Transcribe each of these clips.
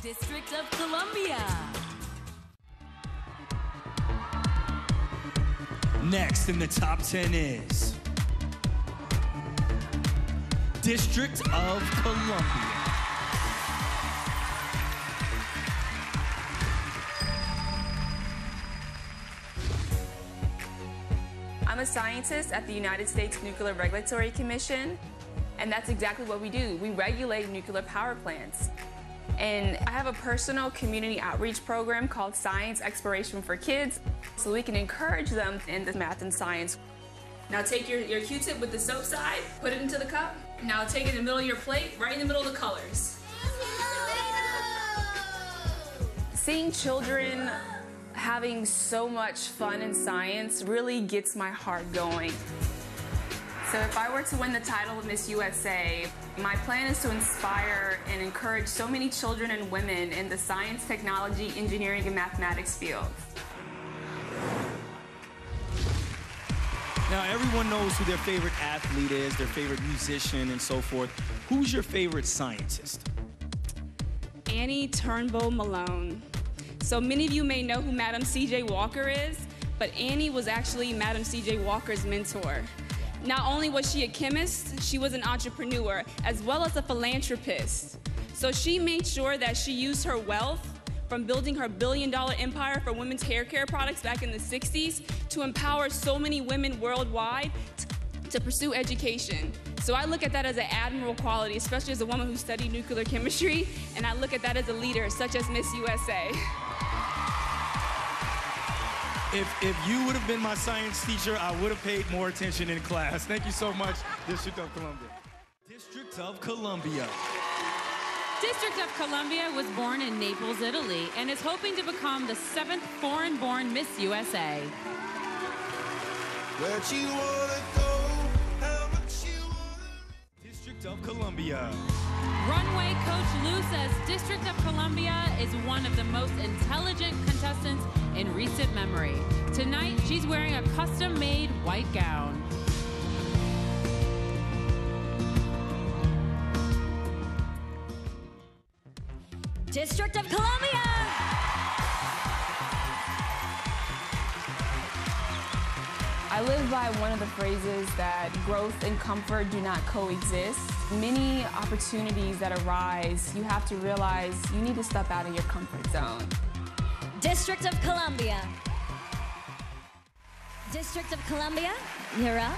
District of Columbia. Next in the top 10 is District of Columbia. I'm a scientist at the United States Nuclear Regulatory Commission, and that's exactly what we do. We regulate nuclear power plants. And I have a personal community outreach program called Science Exploration for Kids, so we can encourage them in the math and science. Now take your, your Q-tip with the soap side, put it into the cup. Now take it in the middle of your plate, right in the middle of the colors. Seeing children having so much fun in science really gets my heart going. So if I were to win the title of Miss USA, my plan is to inspire and encourage so many children and women in the science, technology, engineering, and mathematics fields. Now, everyone knows who their favorite athlete is, their favorite musician, and so forth. Who's your favorite scientist? Annie Turnbull Malone. So many of you may know who Madam C.J. Walker is, but Annie was actually Madam C.J. Walker's mentor. Not only was she a chemist, she was an entrepreneur as well as a philanthropist. So she made sure that she used her wealth from building her billion dollar empire for women's hair care products back in the 60s to empower so many women worldwide to pursue education. So I look at that as an admirable quality, especially as a woman who studied nuclear chemistry, and I look at that as a leader, such as Miss USA. If, if you would have been my science teacher, I would have paid more attention in class. Thank you so much, District of Columbia. District of Columbia. District of Columbia was born in Naples, Italy, and is hoping to become the seventh foreign-born Miss USA. Where'd wanna go? How much you wanna District of Columbia. Runway coach Lou says District of Columbia is one of the most intelligent contestants in recent memory. Tonight, she's wearing a custom-made white gown. District of Columbia. I live by one of the phrases that growth and comfort do not coexist. Many opportunities that arise, you have to realize you need to step out of your comfort zone. District of Columbia. District of Columbia, you're up.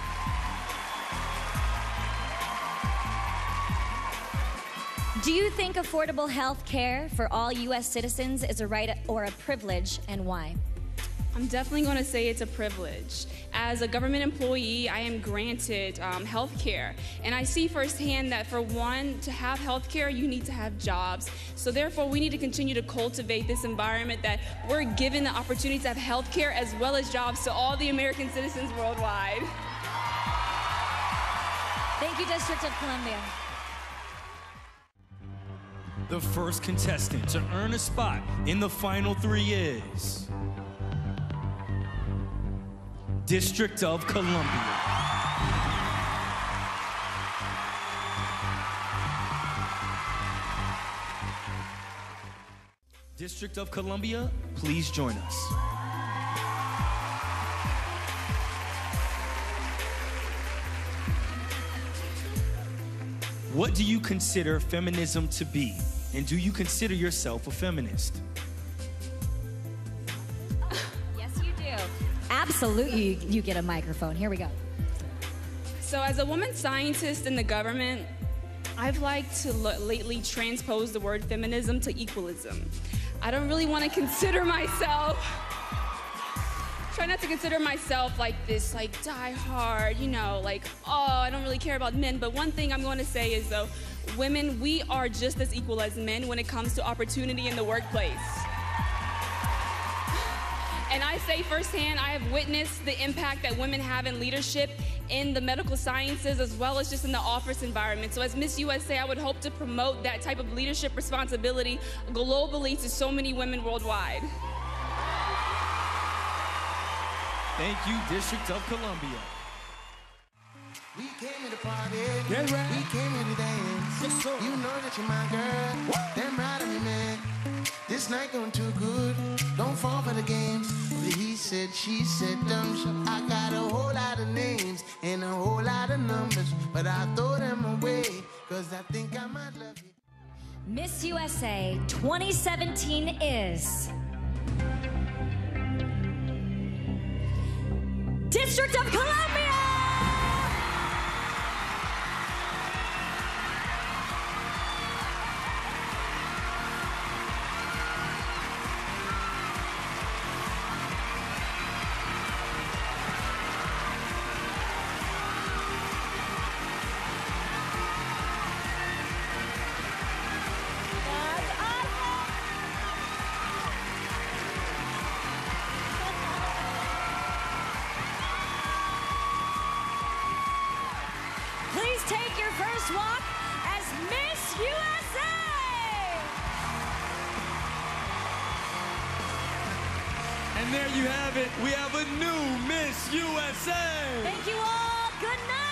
Do you think affordable health care for all U.S. citizens is a right or a privilege, and why? I'm definitely going to say it's a privilege. As a government employee, I am granted um, health care. And I see firsthand that for one, to have health care, you need to have jobs. So therefore, we need to continue to cultivate this environment that we're given the opportunity to have health care as well as jobs to all the American citizens worldwide. Thank you, District of Columbia. The first contestant to earn a spot in the final three is District of Columbia. District of Columbia, please join us. What do you consider feminism to be? And do you consider yourself a feminist? Absolutely, you get a microphone. Here we go. So, as a woman scientist in the government, I've liked to lately transpose the word feminism to equalism. I don't really want to consider myself. Try not to consider myself like this, like die hard, you know, like, oh, I don't really care about men. But one thing I'm going to say is, though, women, we are just as equal as men when it comes to opportunity in the workplace. And I say firsthand, I have witnessed the impact that women have in leadership in the medical sciences as well as just in the office environment. So, as Miss USA, I would hope to promote that type of leadership responsibility globally to so many women worldwide. Thank you, District of Columbia. We came here to party. Get ready. We came here to dance. Yes, sir. You know that you're my girl. Damn right I'm your man. This night going too good. Don't fall for the games. The he said, she said, dumb shit. I got a whole lot of names and a whole lot of numbers, but I throw them away, cause I think I might love you. Miss USA 2017 is. District of Columbia! First walk as Miss USA! And there you have it. We have a new Miss USA. Thank you all. Good night.